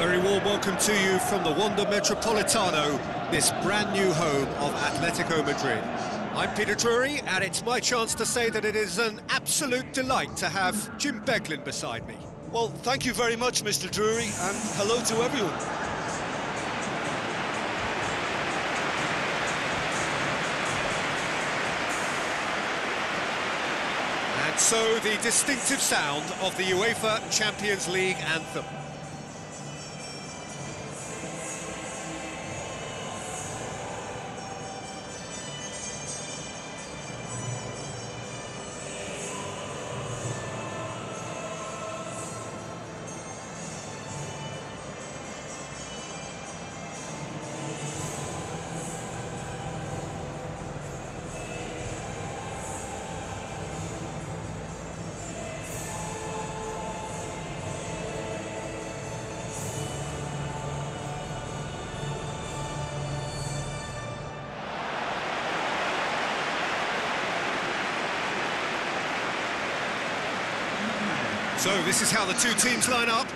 very warm welcome to you from the Wanda Metropolitano, this brand new home of Atletico Madrid. I'm Peter Drury, and it's my chance to say that it is an absolute delight to have Jim Beglin beside me. Well, thank you very much, Mr. Drury, and hello to everyone. And so the distinctive sound of the UEFA Champions League anthem. So this is how the two teams line up.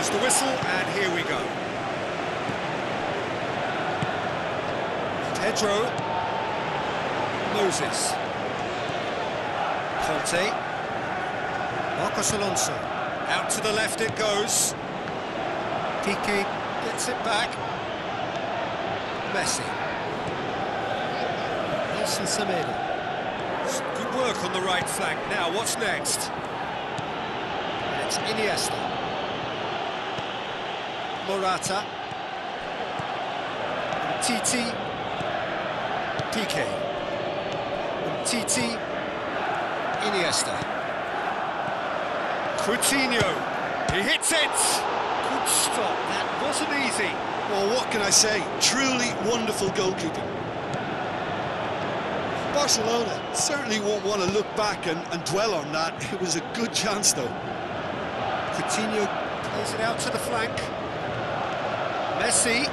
There's the whistle, and here we go. Pedro. Moses. Kante. Marcos Alonso. Out to the left it goes. Piqué gets it back. Messi. Nelson Semedo. Good work on the right flank. Now, what's next? It's Iniesta. Morata. Titi. Piqué. Titi. Iniesta. Coutinho. He hits it! Good stop. That wasn't easy. Well, what can I say? Truly wonderful goalkeeping. Barcelona certainly won't want to look back and, and dwell on that. It was a good chance, though. Coutinho plays it out to the flank. Messi.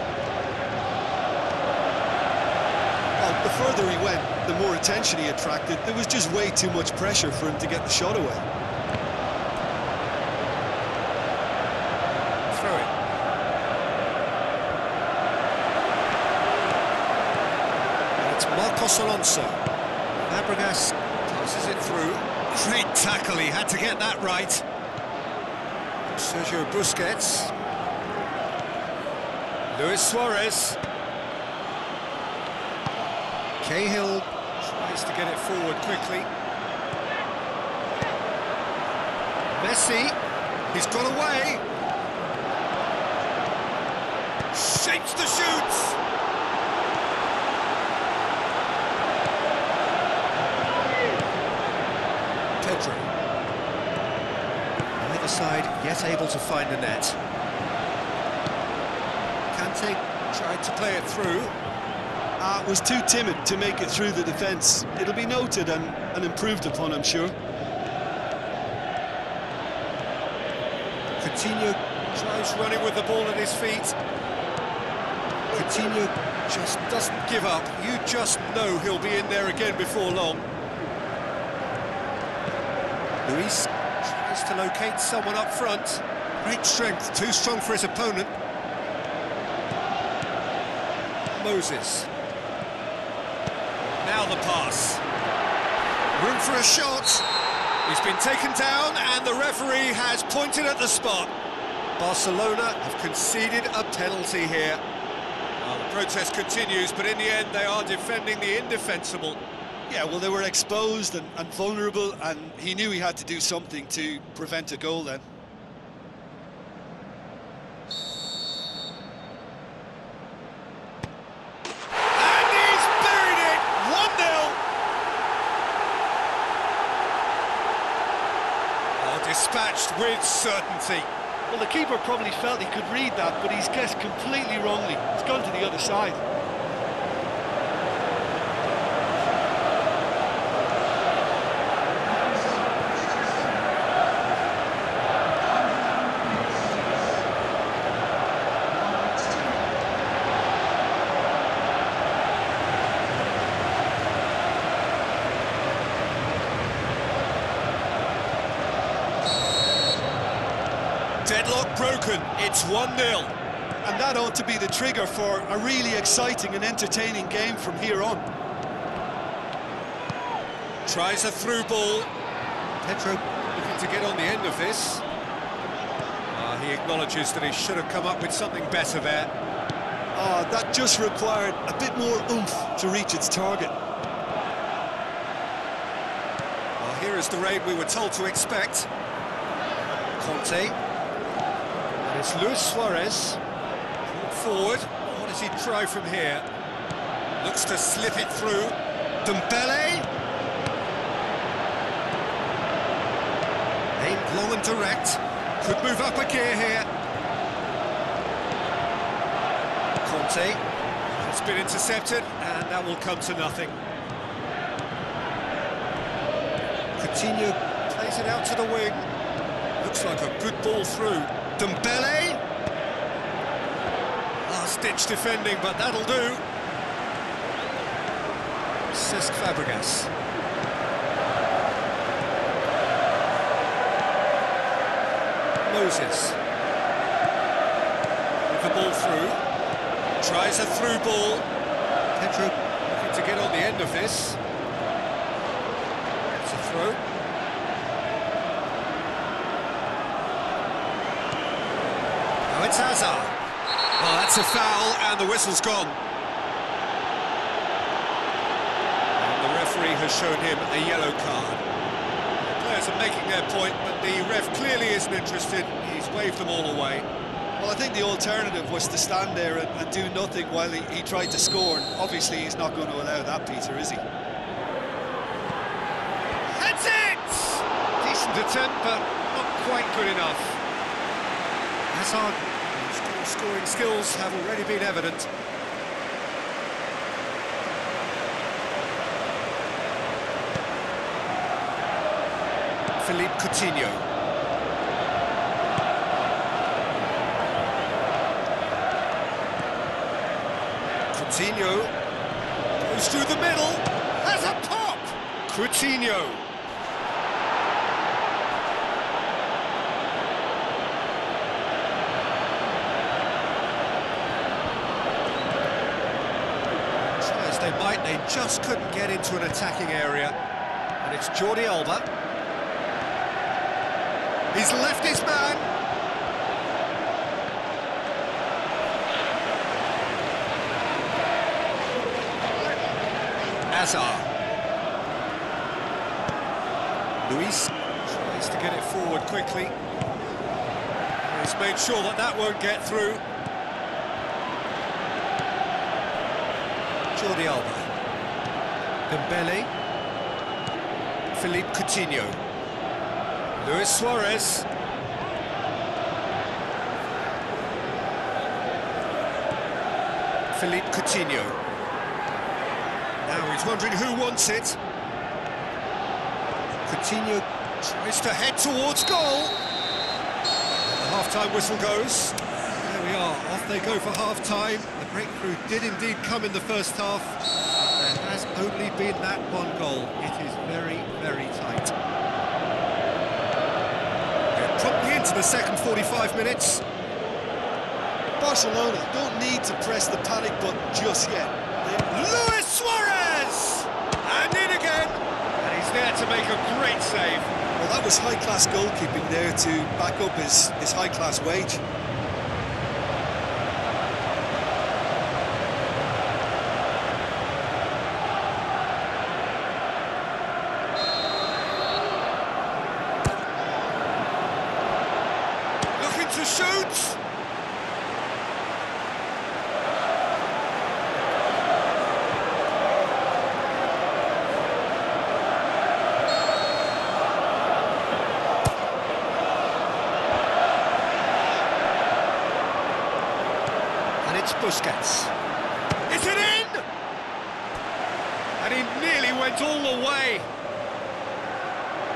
Well, the further he went, the more attention he attracted. There was just way too much pressure for him to get the shot away. Throw it. And it's Marcos Alonso. Fabregas passes it through. Great tackle, he had to get that right. Sergio Busquets. Luis Suarez. Cahill tries to get it forward quickly. Messi, he's got away. Shapes the shoots. Pedro. Either side yet able to find the net. Kante tried to play it through. Uh, was too timid to make it through the defence. It'll be noted and, and improved upon, I'm sure. Coutinho tries running with the ball at his feet. Coutinho just doesn't give up. You just know he'll be in there again before long. Luis tries to locate someone up front. Great strength, too strong for his opponent. Moses. Now the pass. Room for a shot. He's been taken down and the referee has pointed at the spot. Barcelona have conceded a penalty here. Well, the protest continues, but in the end they are defending the indefensible. Yeah, well, they were exposed and, and vulnerable, and he knew he had to do something to prevent a goal then. And he's buried it! 1-0! With certainty. Well, the keeper probably felt he could read that, but he's guessed completely wrongly. It's gone to the other side. Deadlock broken. It's 1-0. And that ought to be the trigger for a really exciting and entertaining game from here on. Tries a through ball. Pedro looking to get on the end of this. Uh, he acknowledges that he should have come up with something better there. Ah, that just required a bit more oomph to reach its target. Well, here is the raid we were told to expect. Kante. It's Luis Suarez. Forward. What does he try from here? Looks to slip it through. Dembele. Aimed long and direct. Could move up a gear here. Kante. It's been intercepted, and that will come to nothing. Coutinho plays it out to the wing. Looks like a good ball through. Dembele. Last-ditch defending, but that'll do. Cesc Fabregas. Moses. With the ball through. Tries a through ball. Pedro looking to get on the end of this. It's a throw. Now it's Hazard. Well, a foul, and the whistle's gone. And the referee has shown him a yellow card. The players are making their point, but the ref clearly isn't interested. He's waved them all away. Well, I think the alternative was to stand there and, and do nothing while he, he tried to score. And obviously, he's not going to allow that, Peter, is he? That's it! Decent attempt, but not quite good enough. Hazard, whose scoring skills have already been evident. Philippe Coutinho. Coutinho goes through the middle, has a pop! Coutinho. Try as they just couldn't get into an attacking area. And it's Jordi Alba. He's left his man. Hazard. Luis tries to get it forward quickly. He's made sure that that won't get through. Jordi Alba. Dembele. Philippe Coutinho. Luis Suarez. Philippe Coutinho. Now he's wondering who wants it. Coutinho tries to head towards goal. The half-time whistle goes. There we are, off they go for half-time. The breakthrough did indeed come in the first half. Only been that one goal. It is very, very tight. Promptly into the second 45 minutes. Barcelona don't need to press the panic button just yet. They- Luis Suarez! And in again! And he's there to make a great save. Well, that was high-class goalkeeping there to back up his, his high-class wage. to shoot. it's Busquets. Is it in? And he nearly went all the way.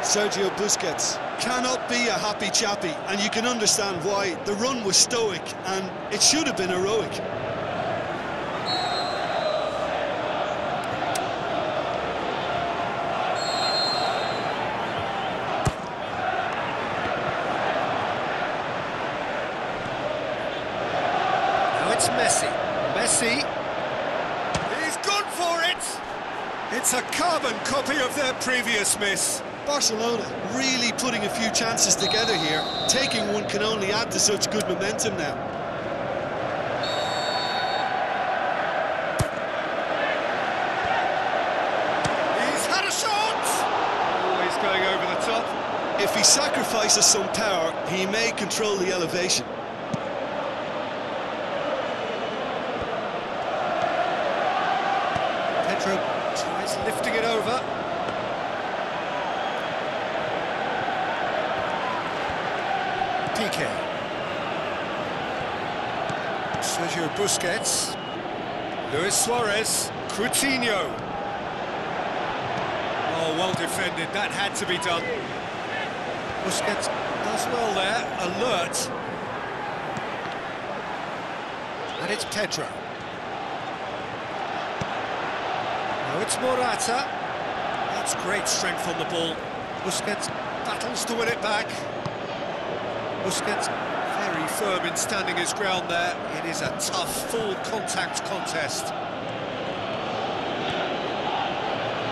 Sergio Busquets cannot be a happy chappy, and you can understand why. The run was stoic, and it should have been heroic. Now it's Messi. Messi. He's gone for it! It's a carbon copy of their previous miss. Barcelona really putting a few chances together here. Taking one can only add to such good momentum now. He's had a shot! Oh, Always going over the top. If he sacrifices some power, he may control the elevation. Pedro tries lifting it over. Piqué. Sergio Busquets. Luis Suarez. Coutinho. Oh, well defended. That had to be done. Busquets does well there. Alert. And it's Pedro. Now it's Morata. That's great strength on the ball. Busquets battles to win it back. Busquets firm in standing his ground there. It is a tough, full contact contest.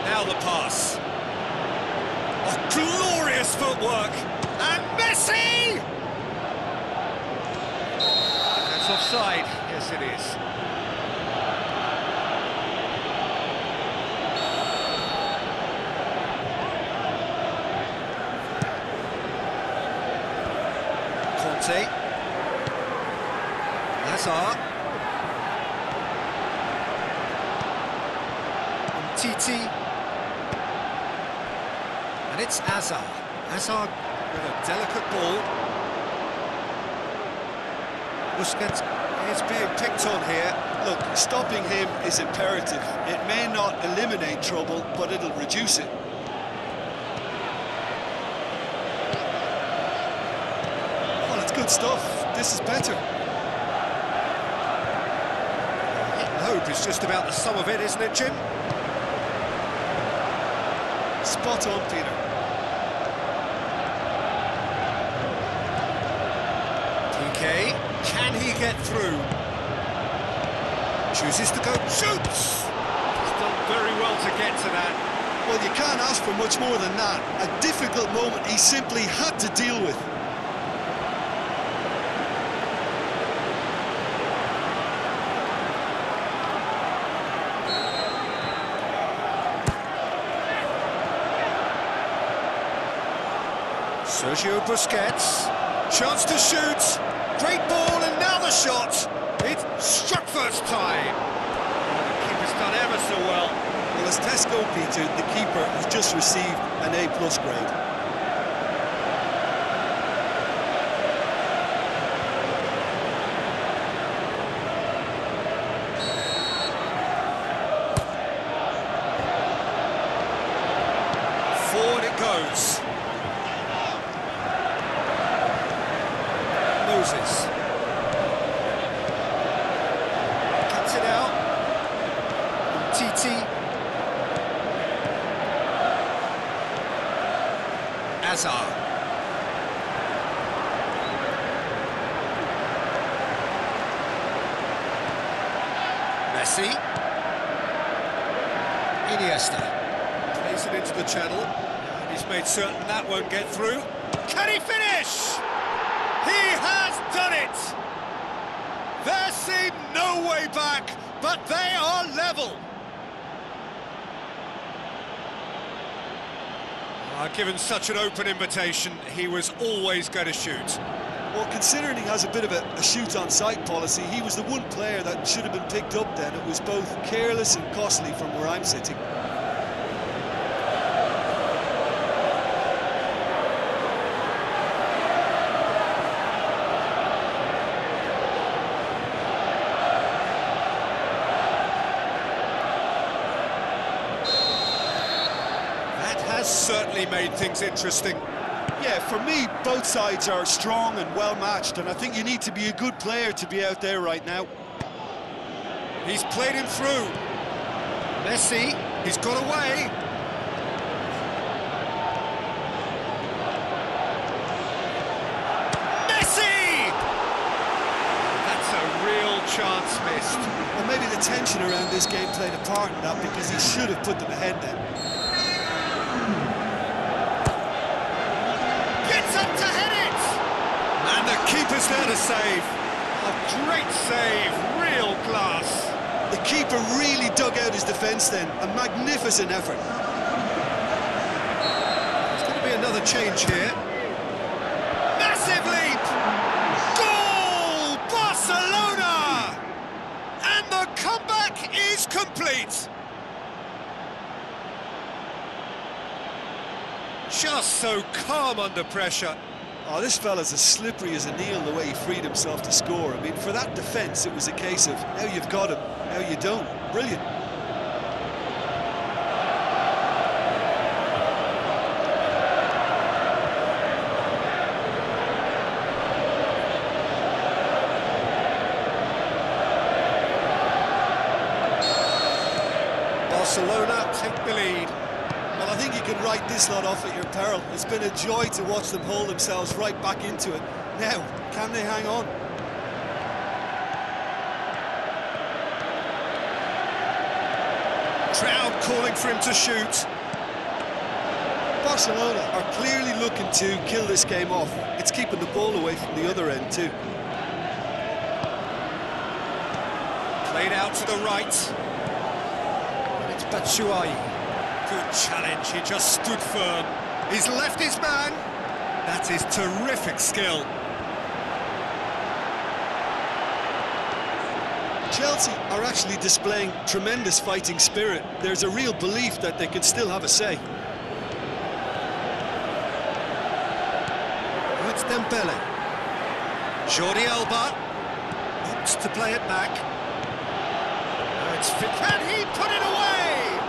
Now the pass. Oh, glorious footwork. And Messi! That's offside. Yes, it is. Kante. Hazard. Titi. And it's Hazard. Hazard with a delicate ball. Busquets is being picked on here. Look, stopping him is imperative. It may not eliminate trouble, but it'll reduce it. Good stuff. This is better. Hope is just about the sum of it, isn't it, Jim? Spot on, Peter. Piqué, can he get through? Chooses to go, shoots! He's done very well to get to that. Well, you can't ask for much more than that. A difficult moment he simply had to deal with. Sergio Busquets, chance to shoot, great ball and now the shot. It struck first time. Oh, the keeper's done ever so well. Well, as Tesco, Peter, the keeper has just received an A-plus grade. Forward it goes. Moses. Cuts it out. TT. Hazard. Messi. Iniesta. Plays it into the channel. He's made certain that won't get through. Can he finish? He has done it! There seemed no way back, but they are level. Ah, given such an open invitation, he was always going to shoot. Well, considering he has a bit of a, a shoot-on-sight policy, he was the one player that should have been picked up then. It was both careless and costly from where I'm sitting. Has certainly made things interesting. Yeah, for me, both sides are strong and well matched, and I think you need to be a good player to be out there right now. He's played him through. Messi, he's got away. Messi! That's a real chance missed. Well, maybe the tension around this game played a part in that because he should have put them ahead then. There to save. A great save, real class. The keeper really dug out his defence then. A magnificent effort. There's going to be another change here. Massive leap! Goal! Barcelona! And the comeback is complete. Just so calm under pressure. Oh, this fella's as slippery as a nail the way he freed himself to score. I mean, for that defence, it was a case of now you've got him, now you don't. Brilliant. Barcelona take the lead. Well, I think this lot off at your peril. It's been a joy to watch them hold themselves right back into it. Now, can they hang on? Crowd calling for him to shoot. Barcelona are clearly looking to kill this game off. It's keeping the ball away from the other end too. Played out to the right. And it's Batshuayi. Good challenge, he just stood firm. He's left his man. That is terrific skill. Chelsea are actually displaying tremendous fighting spirit. There's a real belief that they can still have a say. It's Dembele. Jordi Alba opts to play it back. Oh, it's fit. Can he put it away?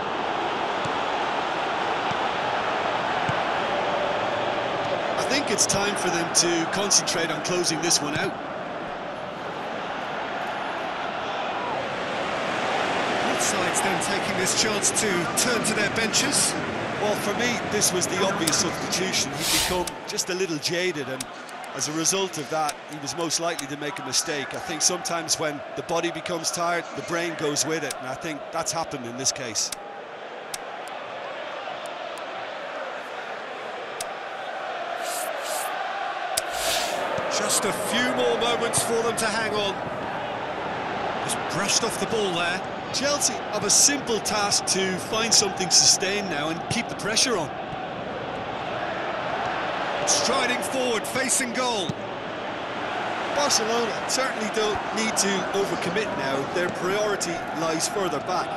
I think it's time for them to concentrate on closing this one out. Both sides then taking this chance to turn to their benches. Well, for me, this was the obvious substitution. He'd become just a little jaded, and as a result of that, he was most likely to make a mistake. I think sometimes when the body becomes tired, the brain goes with it, and I think that's happened in this case. Just a few more moments for them to hang on. Just brushed off the ball there. Chelsea have a simple task to find something sustained now and keep the pressure on. Striding forward, facing goal. Barcelona certainly don't need to overcommit now. Their priority lies further back.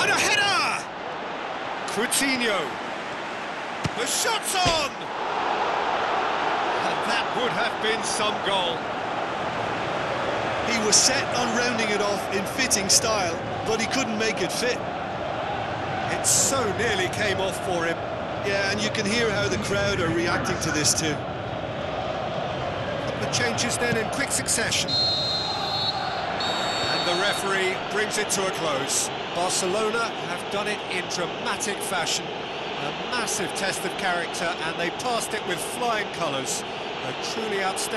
And a header! Coutinho. The shot's on! And that would have been some goal. He was set on rounding it off in fitting style, but he couldn't make it fit. It so nearly came off for him. Yeah, and you can hear how the crowd are reacting to this too. The changes then in quick succession. And the referee brings it to a close. Barcelona have done it in dramatic fashion. Massive test of character, and they passed it with flying colours. A truly outstanding...